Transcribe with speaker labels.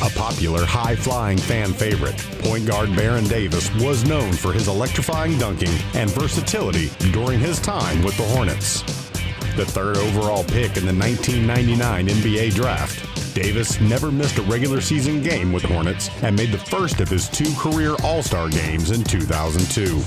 Speaker 1: A popular high flying fan favorite, point guard Baron Davis was known for his electrifying dunking and versatility during his time with the Hornets. The third overall pick in the 1999 NBA Draft, Davis never missed a regular season game with Hornets and made the first of his two career All Star games in 2002.